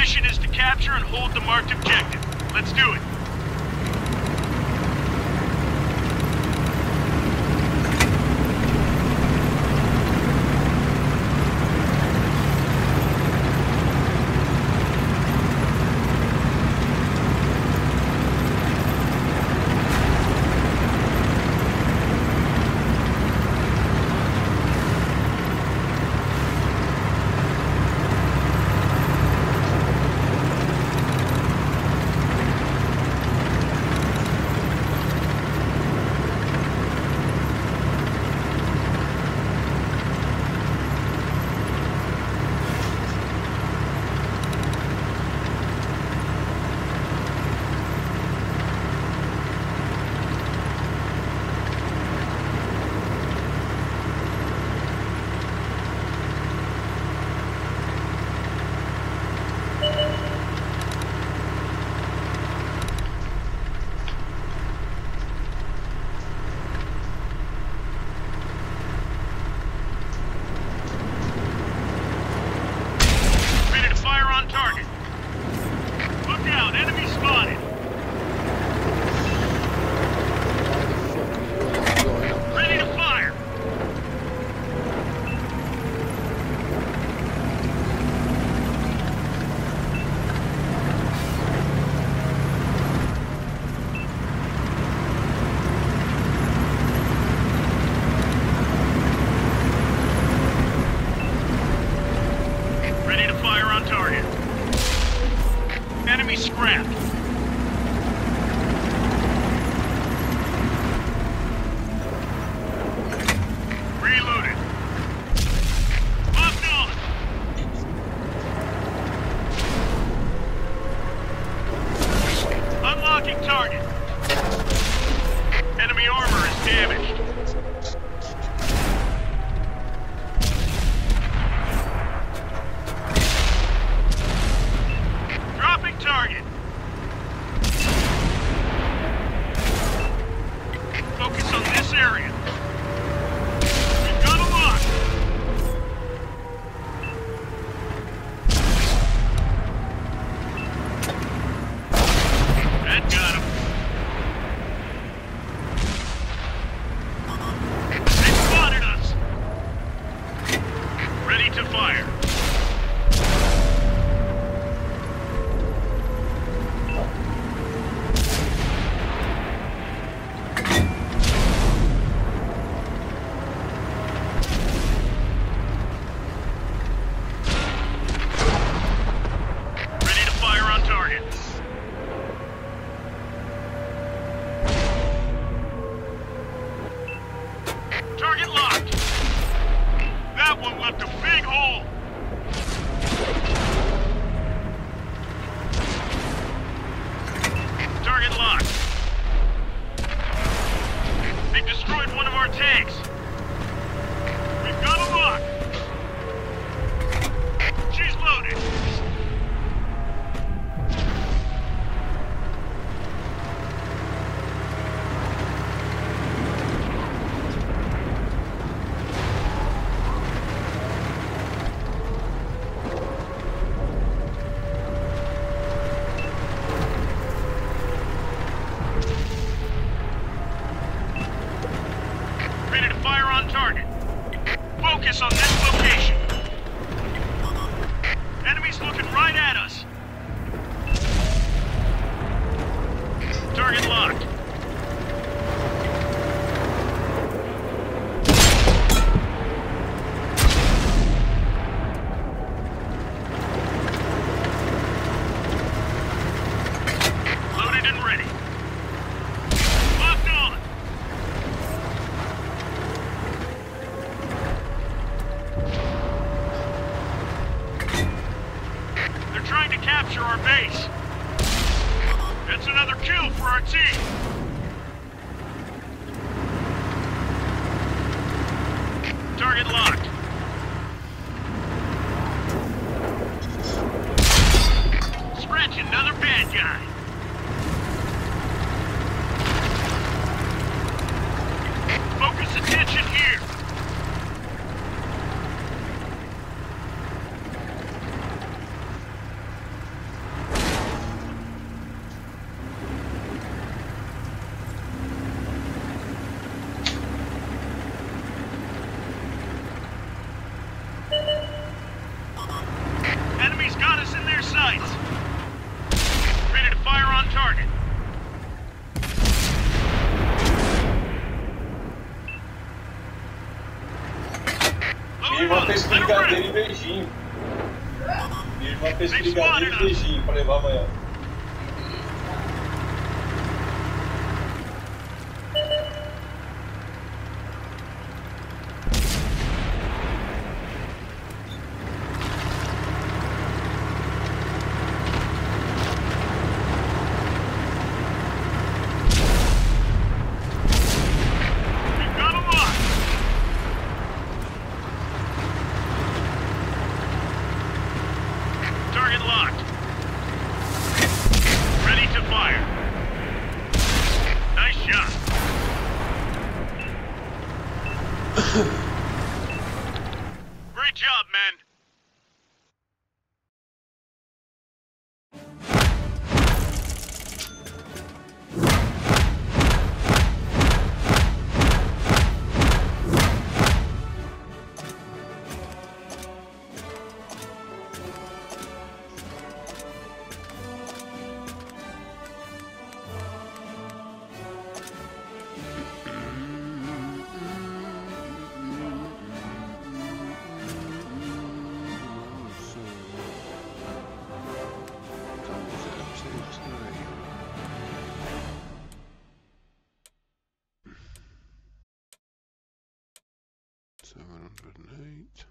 mission is to capture and hold the marked objective. Let's do it. capture our base. It's another kill for our team. Target locked. Scratch another bad guy. Fez brigadeiro e beijinho. Minha irmã fez brigadeiro e beijinho pra levar amanhã. Great job, men. Seven hundred and eight.